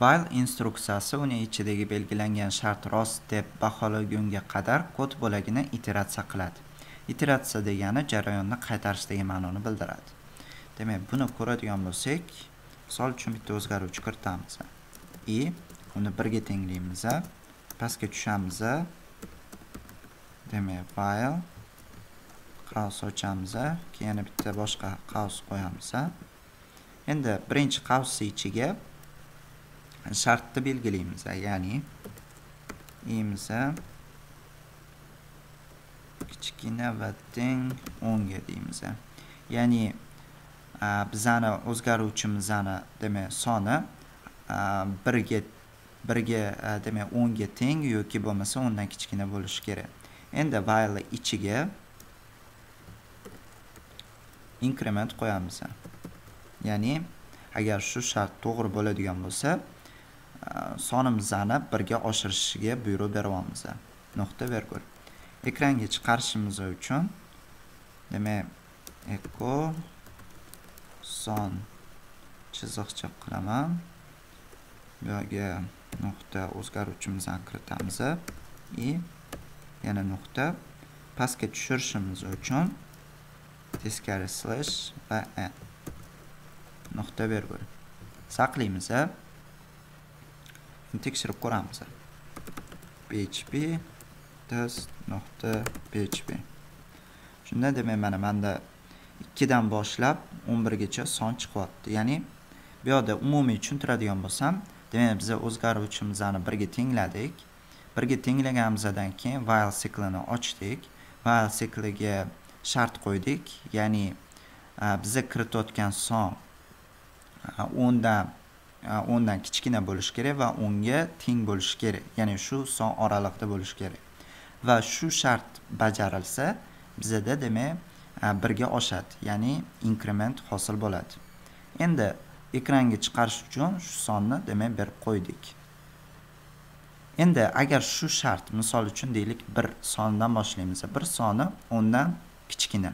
while instruksiyasi uni ichidagi belgilangan shart rost deb baholagunga qadar kod bo'lagini iteratsiya qiladi. Iteratsiya degani jarayonni qaytarish degan ma'noni bildiradi. Demak buni ko'radigan bo'lsak misol uchun bitta o'zgaruvchi kiritamiz. I uni birga tenglaymiz. Pastga tushamiz. Demak while qaus ochamiz. Keyin yana bitta boshqa qaus qo'yamiz. Endi birinchi qavsni ichiga shartni belgilaymiz ya'ni emsa kichkina va teng o'nga deymiz ya'ni bizani o'zgaruvchimizni demak soni birga birga demak o'nga teng yoki bo'lmasa o'ndan kichkina bo'lishi kerak. Endi while ichiga inkrement qo'yamiz ya'ni agar shu shart to'g'ri bo'ladigan bo'lsa sonimizni birga oshirishiga buyruq beryapmiz nuqta vergul ekranga chiqarishimiz uchun demak eko son chiziqcha qilaman bu yerga nuqta o'zgaruvchimizni kiritamiz и yana nuqta pastga tushirishimiz uchun teskari slash va n nuqta vergul saqlaymiz tekshirib ko'ramiz php test nuqta php shunda demak mana manda ikkidan boshlab o'n birgacha son chiqyapti ya'ni bu yoqda umumiy tushuntiradigan bo'lsam demak biza o'zgaruvchimizni birga tengladik. Birga tenglaganimizdan keyin while siklini ochdik. While sikliga shart qo'ydik. Ya'ni e, biza kiritayotgan son e, o'ndan o'ndan kichkina bo'lishi kerak va o'nga teng bo'lishi kerak. Ya'ni shu son oraliqda bo'lishi kerak. Va shu shart bajarilsa bizada demak birga oshadi ya'ni inkrement hosil bo'ladi. Endi ekranga chiqarish uchun shu sonni demak berib qo'ydik. Endi agar shu shart misol uchun deylik bir sondan boshlaymiz. Bir soni o'ndan kichkina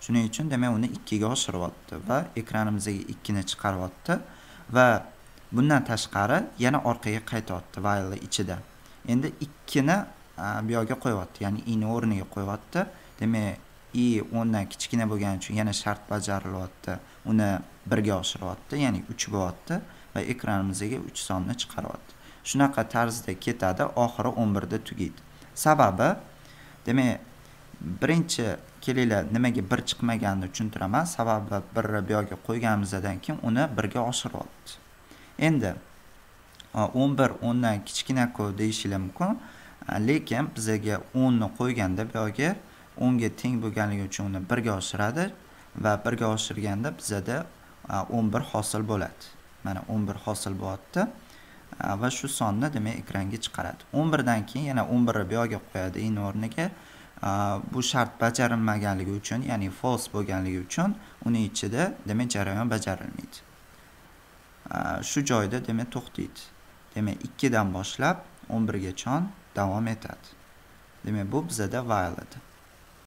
shuning uchun demak uni ikkiga oshiryapti va ekranimizga ikkini chiqaryapti va bundan tashqari yana orqaga qaytyapti while ichida. Endi ikkini bu yoqqa qo'yyapti ya'ni ini o'rniga qo'yyapti demak i o'ndan kichkina bo'lgani uchun yana shart bajarilyapti uni birga oshiryapti ya'ni uch bo'lyapti va ekranimizga uch sonni chiqaryapti shunaqa tarzda ketadi oxiri o'n birda tugaydi. Sababi demak birinchi kelinglar nimaga bir chiqmaganini tushuntiraman. Sababi birni bu yoqqa qo'yganimizdan keyin uni birga oshiryapti endi e, o'n bir o'ndan kichkinaku deyishinglar mumkin. E, lekin bizaga o'nni qo'yganda bu yoqga o'nga teng bo'lganligi uchun uni birga oshiradi va birga oshirganda bizada e, o'n bir hosil bo'ladi. Mana o'n bir hosil bo'lyapti. Va shu sonni demak ekranga chiqaradi. o'n birdan keyin yana o'n birni bu yoqqa qo'yadi in o'rniga. Bu shart bajarilmaganligi uchun ya'ni false bo'lganligi uchun uni ichida demak jarayon bajarilmaydi. Shu joyda demak to'xtaydi. Demak ikkidan boshlab o'n birgacha davom etadi. Demak bu bizada while edi.